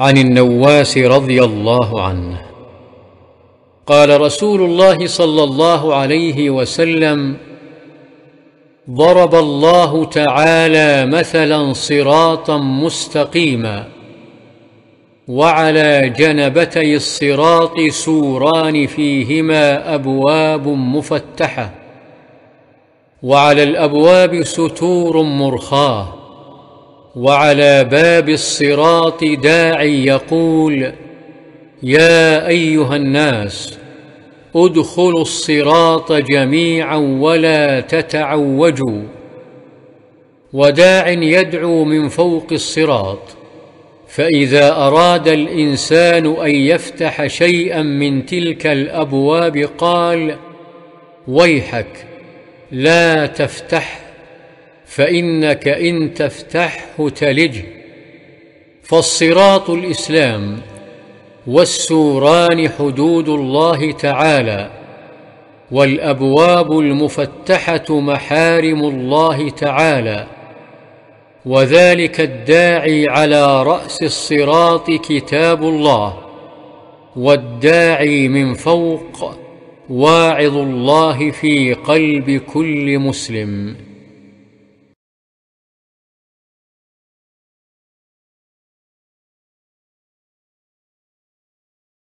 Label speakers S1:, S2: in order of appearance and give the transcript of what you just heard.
S1: عن النواس رضي الله عنه. قال رسول الله صلى الله عليه وسلم ضرب الله تعالى مثلا صراطا مستقيما وعلى جنبتي الصراط سوران فيهما أبواب مفتحة وعلى الأبواب ستور مرخاة وعلى باب الصراط داعي يقول يا أيها الناس ادخلوا الصراط جميعا ولا تتعوجوا. وداع يدعو من فوق الصراط فإذا أراد الإنسان أن يفتح شيئا من تلك الأبواب قال ويحك لا تفتح. فإنك إن تفتحه تلجه فالصراط الإسلام والسوران حدود الله تعالى والأبواب المفتحة محارم الله تعالى وذلك الداعي على رأس الصراط كتاب الله والداعي من فوق واعظ الله في قلب كل مسلم.